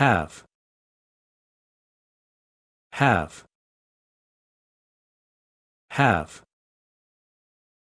Have. Have. Have.